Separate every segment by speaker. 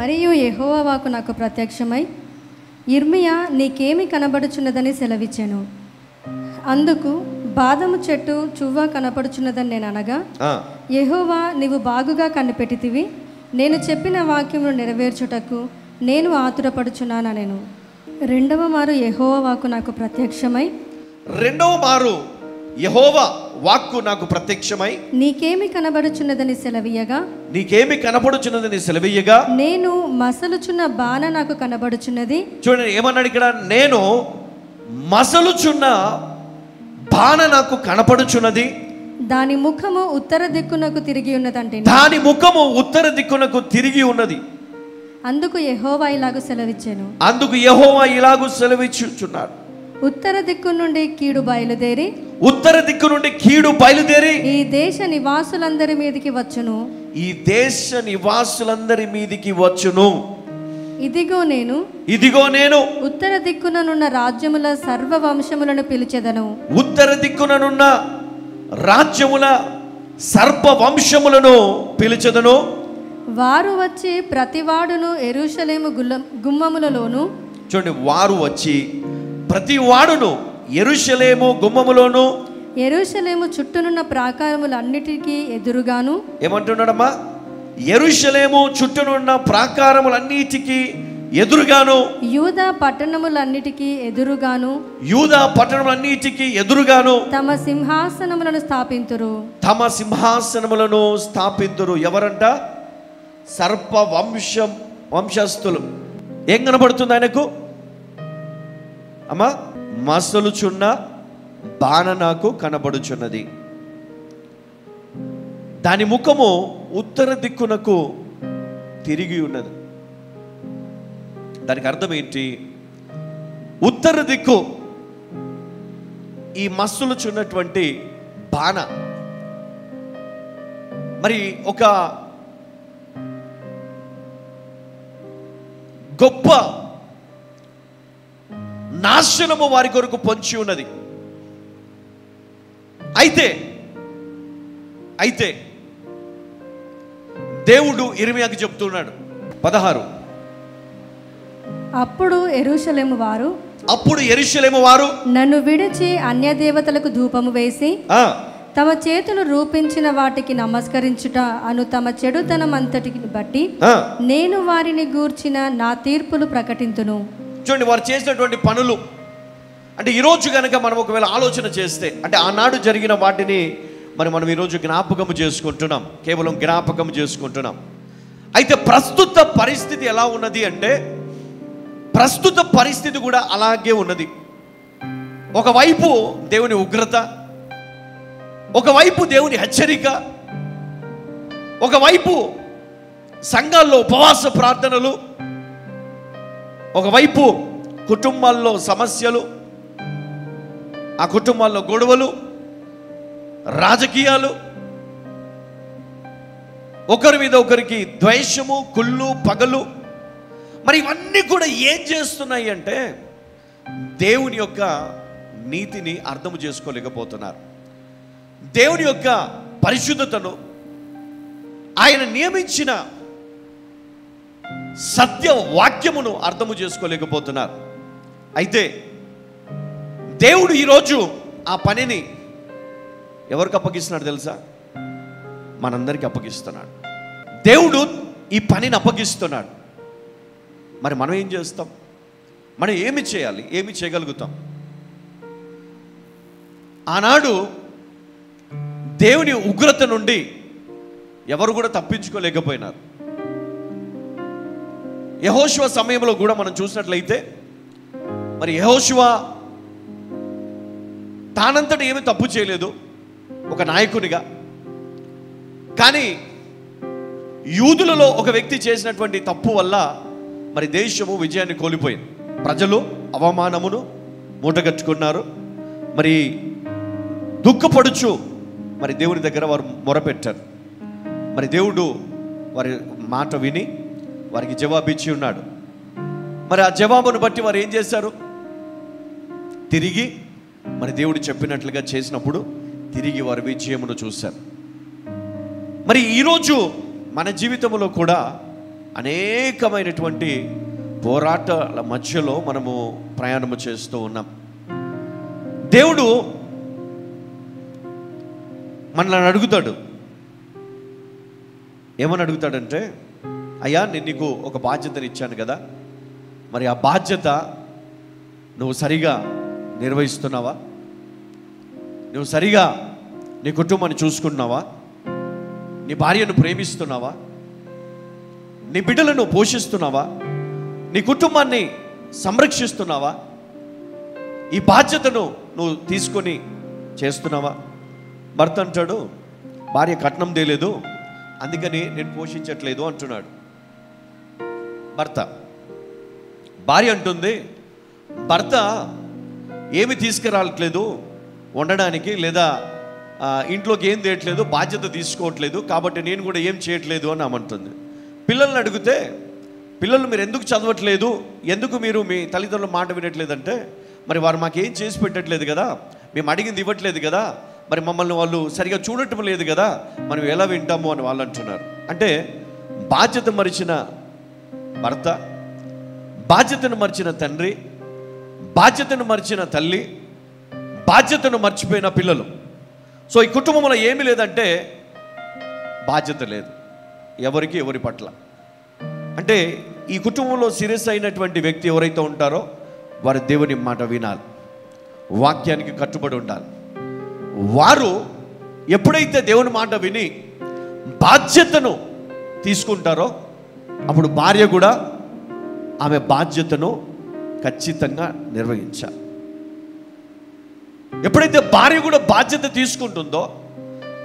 Speaker 1: మరియు యెహోవా వాకు నాకు ప్రత్యక్షమై ఇర్మియా నీకేమి కనబడుచున్నదని సెలవిచ్చాను. అందుకు బాదము చెట్టు చువ్వ కనపడుచున్నదని నేను అనగా యెహోవా నీవు బాగుగా కనిపెట్టితివి. నేను చెప్పిన వాక్యమును నెరవేర్చుటకు నేను ఆతురపడుచున్నాను నేను రెండవ మారు యెహోవా వాకు నాకు ప్రత్యక్షమై
Speaker 2: రెండవ మారు యహోవా వాక్కు నాకు ప్రత్యక్షమై
Speaker 1: నీకేమి కనబడుచున్నదని సెలవీయగా?
Speaker 2: నీకేమి కనపడుచున్నదని సెలవీయగా?
Speaker 1: నేను మసలుచున్న బాణ నాకు కనబడుచున్నది.
Speaker 2: చూడండి ఏమన్నాడు ఇక్కడ? నేను మసలుచున్న బాణ నాకు కనపడుచున్నది.
Speaker 1: దాని ముఖము ఉత్తర దిక్కునకు తిరిగి ఉన్నదంటే
Speaker 2: దాని ముఖము ఉత్తర దిక్కునకు తిరిగి ఉన్నది.
Speaker 1: అందుకు యెహోవా ఇలాగ సెలవిచ్చాను.
Speaker 2: అందుకు యహోవా ఇలాగూ సెలవిచ్చుచున్నాడు.
Speaker 1: ఉత్తర దిక్కు నుండి కీడు బయలుదేరి
Speaker 2: ఉత్తర దిక్కు నుండి కీడు బయలుదేరి
Speaker 1: ఈ దేశ నివాసులందరి మీదకి వచ్చును.
Speaker 2: ఈ దేశ నివాసులందరి మీదికి వచ్చును.
Speaker 1: ఇదిగో నేను
Speaker 2: ఇదిగో నేను
Speaker 1: ఉత్తర దిక్కుననున్న రాజ్యముల సర్వ వంశములను పిలిచెదను.
Speaker 2: ఉత్తర దిక్కుననున్న రాజ్యముల సర్ప వంశములను పిలిచెదను.
Speaker 1: వారు వచ్చి ప్రతివాడును ఎరుషలేము గుమ్మములలోను
Speaker 2: చూడండి వారు వచ్చి ప్రతి వాడును ఎరుషలేము గుమ్మములోను
Speaker 1: ఎరుషలేము చుట్టూనున్న ప్రాకారములన్నిటికీ ఎదురుగాను
Speaker 2: ఏమంటున్నాడమ్మా? ఎరుషలేము చుట్టూనున్న ప్రాకారములన్నిటికీ ఎదురుగాను
Speaker 1: యూదా పట్టణములన్నిటికీ ఎదురుగాను
Speaker 2: యూదా పట్టణములన్నిటికీ ఎదురుగాను
Speaker 1: తమ సింహాసనములను స్థాపింతురు.
Speaker 2: తమ సింహాసనములను స్థాపింతురు ఎవరంట? సర్ప వంశం వంశస్థులు. ఏం కనబడుతుంది ఆయనకు? అమ్మ మసలుచున్న బాణ నాకు కనబడుచున్నది. దాని ముఖము ఉత్తర దిక్కునకు తిరిగి ఉన్నది. దానికి అర్థం ఏంటి? ఉత్తర దిక్కు ఈ మస్సులుచున్నటువంటి బాణ. మరి ఒక గొప్ప నాశనము వారి కొరకు పొంచి ఉన్నది. అయితే అయితే దేవుడు ఇరిమియాకి చెప్తున్నాడు. పదహారు.
Speaker 1: అప్పుడు ఎరుషలేము వారు
Speaker 2: అప్పుడు ఎరుషలేము వారు
Speaker 1: నన్ను విడిచి అన్యదేవతలకు ధూపము వేసి తమ చేతులు రూపించిన వాటికి నమస్కరించుట అను తమ చెడుతనం అంతటిని బట్టి. నేను వారిని గూర్చిన నా తీర్పులు ప్రకటింతును.
Speaker 2: చూడండి వారు చేసినటువంటి పనులు. అంటే ఈరోజు కనుక మనం ఒకవేళ ఆలోచన చేస్తే అంటే ఆనాడు జరిగిన వాటిని మరి మనం ఈరోజు జ్ఞాపకం చేసుకుంటున్నాం. కేవలం జ్ఞాపకం చేసుకుంటున్నాం. అయితే ప్రస్తుత పరిస్థితి ఎలా ఉన్నది అంటే ప్రస్తుత పరిస్థితి కూడా అలాగే ఉన్నది. ఒకవైపు దేవుని ఉగ్రత ఒకవైపు దేవుని హెచ్చరిక ఒకవైపు సంఘాల్లో ఉపవాస ప్రార్థనలు ఒకవైపు కుటుంబాల్లో సమస్యలు ఆ కుటుంబాల్లో గొడవలు రాజకీయాలు ఒకరి మీద ఒకరికి ద్వేషము కుళ్ళు పగలు. మరి ఇవన్నీ కూడా ఏం చేస్తున్నాయి అంటే దేవుని యొక్క నీతిని అర్థం చేసుకోలేకపోతున్నారు. దేవుని యొక్క పరిశుద్ధతను ఆయన నియమించిన సత్య వాక్యమును అర్థము చేసుకోలేకపోతున్నారు. అయితే దేవుడు ఈరోజు ఆ పనిని ఎవరికి అప్పగిస్తున్నాడు తెలుసా? మనందరికి అప్పగిస్తున్నాడు. దేవుడు ఈ పనిని అప్పగిస్తున్నాడు. మరి మనం ఏం చేస్తాం? మనం ఏమి చేయాలి? ఏమి చేయగలుగుతాం? ఆనాడు దేవుని ఉగ్రత నుండి ఎవరు కూడా తప్పించుకోలేకపోయినారు. యహోశివ సమయంలో కూడా మనం చూసినట్లయితే మరి యహోశివ తానంతట ఏమీ తప్పు చేయలేదు ఒక నాయకునిగా. కానీ యూదులలో ఒక వ్యక్తి చేసినటువంటి తప్పు వల్ల మరి దేశము విజయాన్ని కోల్పోయింది. ప్రజలు అవమానమును మూటగట్టుకున్నారు. మరి దుఃఖపడుచు మరి దేవుని దగ్గర వారు మొరపెట్టారు. మరి దేవుడు వారి మాట విని వారికి జవాబు ఇచ్చి ఉన్నాడు. మరి ఆ జవాబును బట్టి వారు ఏం చేశారు? తిరిగి మరి దేవుడు చెప్పినట్లుగా చేసినప్పుడు తిరిగి వారు విజయమును చూశారు. మరి ఈరోజు మన జీవితంలో కూడా అనేకమైనటువంటి పోరాటాల మధ్యలో మనము ప్రయాణము చేస్తూ ఉన్నాం. దేవుడు మనల్ని అడుగుతాడు. ఏమని అడుగుతాడంటే అయ్యా నేను నీకు ఒక బాధ్యతని ఇచ్చాను కదా. మరి ఆ బాధ్యత నువ్వు సరిగా నిర్వహిస్తున్నావా? నువ్వు సరిగా నీ కుటుంబాన్ని చూసుకుంటున్నావా? నీ భార్యను ప్రేమిస్తున్నావా? నీ బిడ్డలను పోషిస్తున్నావా? నీ కుటుంబాన్ని సంరక్షిస్తున్నావా? ఈ బాధ్యతను నువ్వు తీసుకొని చేస్తున్నావా? భర్త అంటాడు భార్య కట్నం తేలేదు అందుకని నేను పోషించట్లేదు అంటున్నాడు. భర్త. భార్య అంటుంది భర్త ఏమి తీసుకురావట్లేదు? వండడానికి లేదా ఇంట్లోకి ఏం తేయట్లేదు బాధ్యత తీసుకోవట్లేదు. కాబట్టి నేను కూడా ఏం చేయట్లేదు? అని ఆమంటుంది పిల్లల్ని అడిగితే పిల్లలు మీరు ఎందుకు చదవట్లేదు? ఎందుకు మీరు మీ తల్లిదండ్రుల మాట వినట్లేదంటే మరి వారు మాకేం చేసి పెట్టట్లేదు కదా? మేము అడిగింది ఇవ్వట్లేదు కదా? మరి మమ్మల్ని వాళ్ళు సరిగా చూడటం లేదు కదా? మనం ఎలా వింటాము? అని వాళ్ళు అంటున్నారు. అంటే బాధ్యత మరిచిన భర్త బాధ్యతను మర్చిన తండ్రి బాధ్యతను మర్చిన తల్లి బాధ్యతను మర్చిపోయిన పిల్లలు. సో ఈ కుటుంబంలో ఏమీ లేదంటే బాధ్యత లేదు. ఎవరికి ఎవరి పట్ల. అంటే ఈ కుటుంబంలో సీరియస్ అయినటువంటి వ్యక్తి ఎవరైతే ఉంటారో వారు దేవుని మాట వినాలి. వాక్యానికి కట్టుబడి ఉండాలి. వారు ఎప్పుడైతే దేవుని మాట విని బాధ్యతను తీసుకుంటారో అప్పుడు భార్య కూడా ఆమె బాధ్యతను ఖచ్చితంగా నిర్వహించాలి. ఎప్పుడైతే భార్య కూడా బాధ్యత తీసుకుంటుందో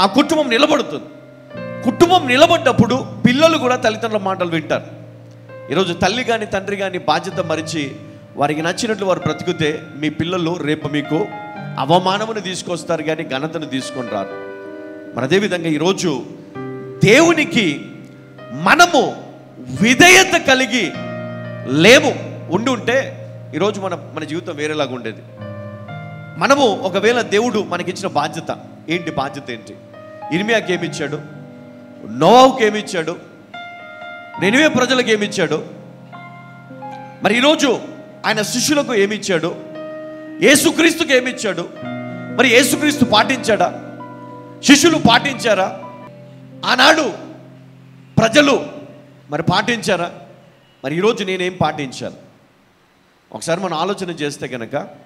Speaker 2: ఆ కుటుంబం నిలబడుతుంది. కుటుంబం నిలబడ్డప్పుడు పిల్లలు కూడా తల్లిదండ్రుల మాటలు వింటారు. ఈరోజు తల్లి కానీ తండ్రి కానీ బాధ్యత మరిచి వారికి నచ్చినట్లు వారు బ్రతికితే మీ పిల్లలు రేపు మీకు అవమానమును తీసుకొస్తారు కానీ ఘనతను తీసుకొని రారు. మరి అదేవిధంగా ఈరోజు దేవునికి మనము విధేయత కలిగి లేము. ఉండి ఉంటే ఈరోజు మన మన జీవితం వేరేలాగా ఉండేది. మనము ఒకవేళ దేవుడు మనకిచ్చిన బాధ్యత ఏంటి బాధ్యత ఏంటి? ఇర్మియాకి ఏమిచ్చాడు? నోవావుకి ఏమిచ్చాడు? నెనివే ప్రజలకు ఏమిచ్చాడు? మరి ఈరోజు ఆయన శిష్యులకు ఏమిచ్చాడు? ఏసుక్రీస్తుకు ఏమిచ్చాడు? మరి ఏసుక్రీస్తు పాటించాడా? శిష్యులు పాటించారా? ఆనాడు ప్రజలు మరి పాటించారా? మరి ఈరోజు నేనేం పాటించాలి ఒకసారి మనం ఆలోచన చేస్తే కనుక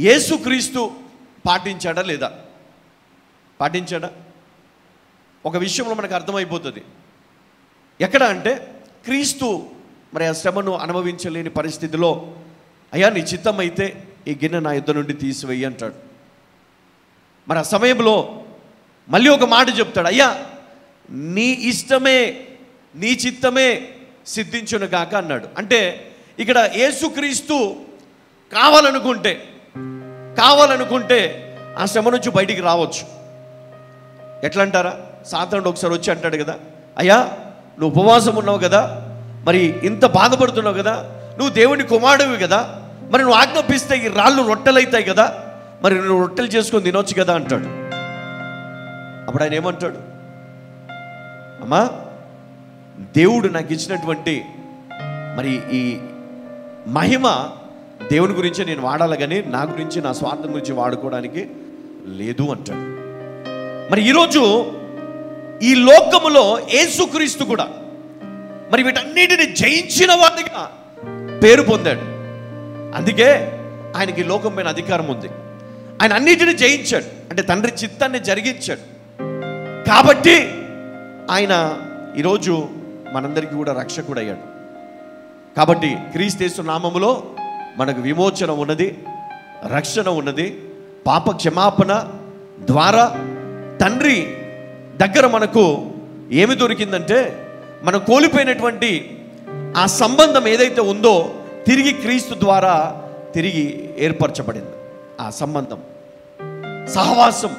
Speaker 2: యేసుక్రీస్తు పాటించాడా లేదా? పాటించాడా? ఒక విషయంలో మనకు అర్థమైపోతుంది. ఎక్కడ అంటే క్రీస్తు మరి ఆ శ్రమను అనుభవించలేని పరిస్థితిలో అయ్యా నీ చిత్తం అయితే ఈ గిన్నె నా యుద్ధ నుండి తీసివేయి అంటాడు. మరి ఆ సమయంలో మళ్ళీ ఒక మాట చెప్తాడు అయ్యా నీ ఇష్టమే నీ చిత్తమే సిద్ధించును కాక అన్నాడు. అంటే ఇక్కడ యేసుక్రీస్తు కావాలనుకుంటే కావాలనుకుంటే ఆ శ్రమ నుంచి బయటికి రావచ్చు. ఎట్లా అంటారా సాధారణ ఒకసారి వచ్చి అంటాడు కదా అయ్యా నువ్వు ఉపవాసం ఉన్నావు కదా మరి ఇంత బాధపడుతున్నావు కదా నువ్వు దేవుని కుమారుడివి కదా మరి నువ్వు ఆజ్ఞాపిస్తే ఈ రాళ్ళు రొట్టెలైతాయి కదా మరి నువ్వు రొట్టెలు చేసుకొని తినొచ్చు కదా అంటాడు. అప్పుడు ఆయన ఏమంటాడు? అమ్మా దేవుడు నాకు ఇచ్చినటువంటి మరి ఈ మహిమ దేవుని గురించి నేను వాడాలి కానీ నా గురించి నా స్వార్థం గురించి వాడుకోవడానికి లేదు అంటాడు. మరి ఈరోజు ఈ లోకములో ఏసుక్రీస్తు కూడా మరి వీటన్నిటిని జయించిన వాడిగా పేరు పొందాడు. అందుకే ఆయనకి లోకం పైన అధికారం ఉంది. ఆయన అన్నిటిని జయించాడు. అంటే తండ్రి చిత్తాన్ని జరిగించాడు. కాబట్టి ఆయన ఈరోజు మనందరికీ కూడా రక్షకుడయ్యాడు. కాబట్టి క్రీస్తేసు నామములో మనకు విమోచన ఉన్నది రక్షణ ఉన్నది పాప క్షమాపణ ద్వారా తండ్రి దగ్గర మనకు ఏమి దొరికిందంటే మనం కోల్పోయినటువంటి ఆ సంబంధం ఏదైతే ఉందో తిరిగి క్రీస్తు ద్వారా తిరిగి ఏర్పరచబడింది. ఆ సంబంధం సహవాసం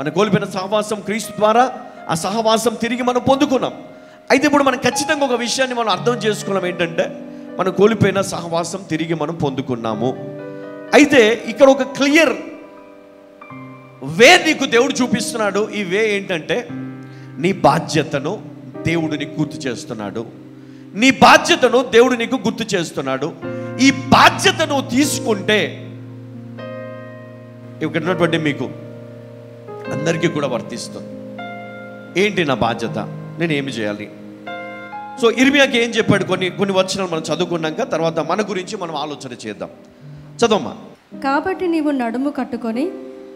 Speaker 2: మన కోల్పోయిన సహవాసం క్రీస్తు ద్వారా ఆ సహవాసం తిరిగి మనం పొందుకున్నాం. అయితే ఇప్పుడు మనం ఖచ్చితంగా ఒక విషయాన్ని మనం అర్థం చేసుకున్నాం ఏంటంటే మనం కోల్పోయిన సహవాసం తిరిగి మనం పొందుకున్నాము. అయితే ఇక్కడ ఒక క్లియర్ వే నీకు దేవుడు చూపిస్తున్నాడు. ఈ వే ఏంటంటే నీ బాధ్యతను దేవుడు నీకు గుర్తు చేస్తున్నాడు. నీ బాధ్యతను దేవుడు నీకు గుర్తు చేస్తున్నాడు. ఈ బాధ్యతను తీసుకుంటే ఇక్కడ ఉన్నటువంటి మీకు అందరికీ కూడా వర్తిస్తుంది. ఏంటి నా బాధ్యత? నేను ఏమి చేయాలి? సో ఇర్మియాకి ఏం చెప్పాడు? కొన్ని కొన్ని వచనాలు మనం చదువుకున్నాక తర్వాత మన గురించి మనం ఆలోచన చేద్దాం. చదవమ్మా.
Speaker 1: కాబట్టి నీవు నడుము కట్టుకొని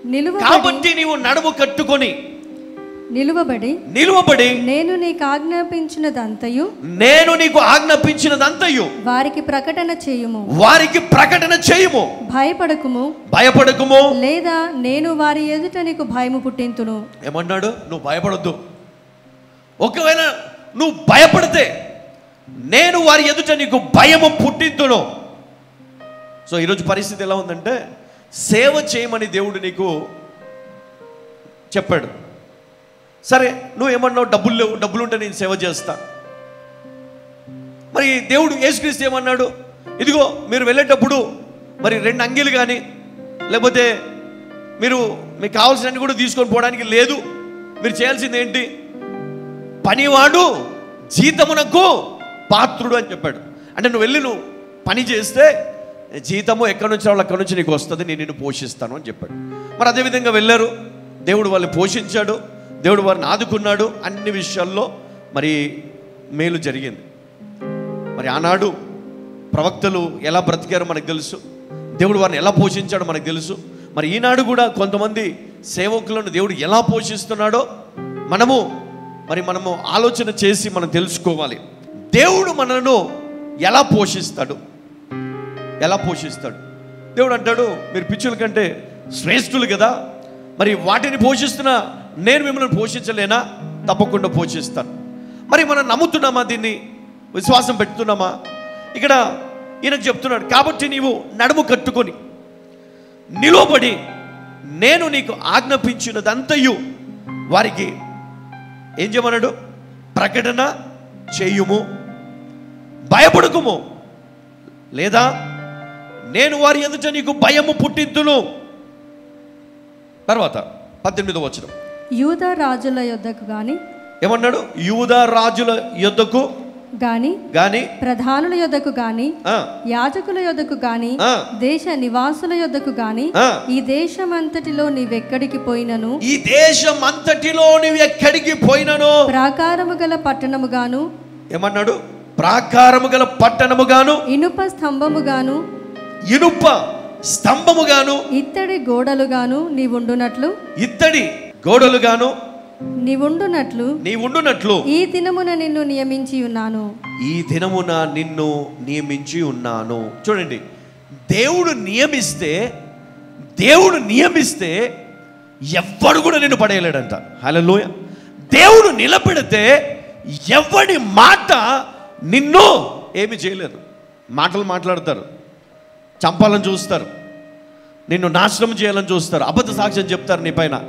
Speaker 1: నిలువబడి
Speaker 2: కాబట్టి నీవు నడుము కట్టుకొని
Speaker 1: నిలువబడి
Speaker 2: నిలువబడి
Speaker 1: నేను నీకు ఆజ్ఞాపించినదంతయు
Speaker 2: నేను నీకు ఆజ్ఞాపించినదంతయు
Speaker 1: వారికి ప్రకటన చేయుము.
Speaker 2: వారికి ప్రకటన చేయుము.
Speaker 1: భయపడకుము.
Speaker 2: భయపడకుము.
Speaker 1: లేదా నేను వారి ఎదుట నీకు భయము పుట్టింతును.
Speaker 2: ఏమన్నాడు? నువ్వు భయపడొద్దు. ఒకవేళ నువ్వు భయపడితే నేను వారి ఎదుట నీకు భయము పుట్టింతును. సో ఈరోజు పరిస్థితి ఎలా ఉందంటే సేవ చేయమని దేవుడు నీకు చెప్పాడు. సరే నువ్వు ఏమన్నావు? డబ్బులు లేవు డబ్బులు ఉంటే నేను సేవ చేస్తా. మరి దేవుడు యేసుక్రీస్తు ఏమన్నాడు? ఇదిగో మీరు వెళ్ళేటప్పుడు మరి రెండు అంగీలు కానీ లేకపోతే మీరు మీకు కావాల్సినవి కూడా తీసుకొని పోవడానికి లేదు. మీరు చేయాల్సింది ఏంటి? పనివాడు జీతమునకు పాత్రుడు అని చెప్పాడు. అంటే నువ్వు వెళ్ళి నువ్వు పని చేస్తే జీతము ఎక్కడి నుంచి వాళ్ళు అక్కడి నుంచి నీకు వస్తుంది నేను నిన్ను పోషిస్తాను అని చెప్పాడు. మరి అదేవిధంగా వెళ్ళారు. దేవుడు వాళ్ళని పోషించాడు. దేవుడు వారిని ఆదుకున్నాడు. అన్ని విషయాల్లో మరి మేలు జరిగింది. మరి ఆనాడు ప్రవక్తలు ఎలా బ్రతికారో మనకు తెలుసు. దేవుడు వారిని ఎలా పోషించాడో మనకు తెలుసు. మరి ఈనాడు కూడా కొంతమంది సేవకులను దేవుడు ఎలా పోషిస్తున్నాడో మనము మరి మనము ఆలోచన చేసి మనం తెలుసుకోవాలి. దేవుడు మనను ఎలా పోషిస్తాడు? ఎలా పోషిస్తాడు? దేవుడు అంటాడు మీరు పిచ్చుల కంటే శ్రేష్ఠులు కదా. మరి వాటిని పోషిస్తున్నా నేను మిమ్మల్ని పోషించలేనా? తప్పకుండా పోషిస్తాను. మరి మనం నమ్ముతున్నామా దీన్ని? విశ్వాసం పెడుతున్నామా ఇక్కడ ఈయన చెప్తున్నాడు కాబట్టి నీవు నడుము కట్టుకొని నిలువబడి నేను నీకు ఆజ్ఞాపించినదంతయు వారికి ఏం చేయమన్నాడు? ప్రకటన చేయుము. భయపడకుము. లేదా నేను వారి ఎదుట నీకు భయము పుట్టింతును. తర్వాత పద్దెనిమిదో వచనం.
Speaker 1: యూదా రాజుల యొద్దకు గాని
Speaker 2: ఏమన్నాడు? యూద రాజుల యొద్దకు
Speaker 1: గాని
Speaker 2: గాని
Speaker 1: ప్రధానుల యొద్దకు గాని యాజకుల యొద్దకు గాని. దేశ నివాసుల యొద్దకు గాని. ఈ దేశమంతటిలో నీవెక్కడికి పోయినను
Speaker 2: ఈ దేశం అంతటిలో నువ్వు ఎక్కడికి పోయినను
Speaker 1: ప్రాకారము గల పట్టణముగాను
Speaker 2: ఏమన్నాడు ప్రాకారము గల పట్టణముగాను
Speaker 1: ఇనుప స్తంభముగాను
Speaker 2: ఇనుప స్తంభముగాను
Speaker 1: ఇత్తడి గోడలుగాను నీవుండునట్లు
Speaker 2: ఇత్తడి గోడలుగాను
Speaker 1: నీవుండునట్లు
Speaker 2: నీ ఉండునట్లు
Speaker 1: ఈ దినమున నిన్ను నియమించి ఉన్నాను.
Speaker 2: ఈ దినమున నిన్ను నియమించి ఉన్నాను. చూడండి దేవుడు నియమిస్తే దేవుడు నియమిస్తే ఎవ్వడు కూడా నిన్ను పడేయలేడంట. హలోయ దేవుడు నిలబెడితే ఎవడి మాట నిన్ను ఏమి చేయలేదు. మాటలు మాట్లాడతారు చంపాలని చూస్తారు నిన్ను నాశనం చేయాలని చూస్తారు అబద్ధ సాక్ష్యం చెప్తారు నీ పైన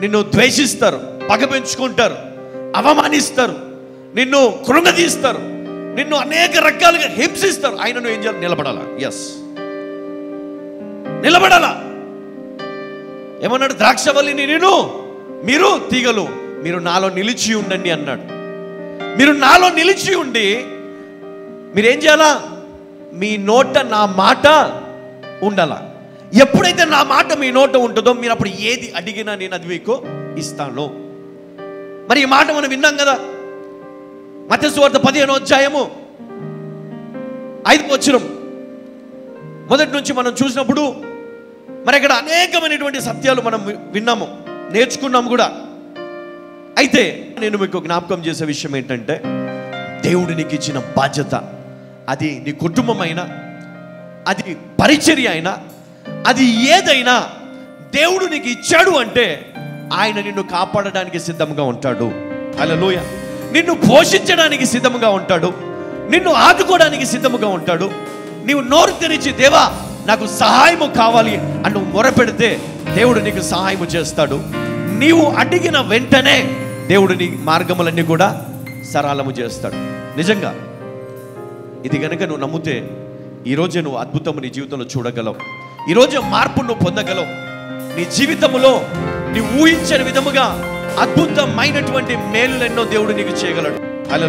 Speaker 2: నిన్ను ద్వేషిస్తారు. పగ పెంచుకుంటారు అవమానిస్తారు నిన్ను కృంగదీస్తారు నిన్ను అనేక రకాలుగా హింసిస్తారు. ఆయన నువ్వు ఏం చేయాలి? నిలబడాలా? ఎస్ నిలబడాలా? ఏమన్నాడు? ద్రాక్షవల్లిని నేను మీరు తీగలు మీరు నాలో నిలిచి ఉండండి అన్నాడు. మీరు నాలో నిలిచి ఉండి మీరేం చేయాలా? మీ నోట నా మాట ఉండాలా? ఎప్పుడైతే నా మాట మీ నోట ఉంటుందో మీరు అప్పుడు ఏది అడిగినా నేను అది మీకు ఇస్తాను. మరి ఈ మాట మనం విన్నాం కదా? మత్స్యవార్త పదిహేను అధ్యాయము ఐదు వచ్చినం మొదటి నుంచి మనం చూసినప్పుడు మరి ఇక్కడ అనేకమైనటువంటి సత్యాలు మనం విన్నాము నేర్చుకున్నాము కూడా. అయితే నేను మీకు జ్ఞాపకం చేసే విషయం ఏంటంటే దేవుడు నీకు ఇచ్చిన బాధ్యత అది నీ కుటుంబమైనా అది పరిచర్య అయినా అది ఏదైనా దేవుడు నీకు ఇచ్చాడు అంటే ఆయన నిన్ను కాపాడడానికి సిద్ధంగా ఉంటాడు. హల్లెలూయ నిన్ను పోషించడానికి సిద్ధంగా ఉంటాడు. నిన్ను ఆదుకోవడానికి సిద్ధంగా ఉంటాడు. నీవు నోరు తెరిచి దేవా నాకు సహాయము కావాలి అని నువ్వు మొరపెడితే దేవుడు నీకు సహాయము చేస్తాడు. నీవు అడిగిన వెంటనే దేవుడు నీ మార్గములన్నీ కూడా సరళము చేస్తాడు. నిజంగా ఇది కనుక నువ్వు నమ్మితే ఈరోజే నువ్వు అద్భుతం నీ జీవితంలో చూడగలవు. ఈరోజే మార్పు నువ్వు పొందగలవు. నీ జీవితంలో నీ ఊహించని విధముగా అద్భుతమైనటువంటి మేలులెన్నో దేవుడు నీకు చేయగలడు. అలా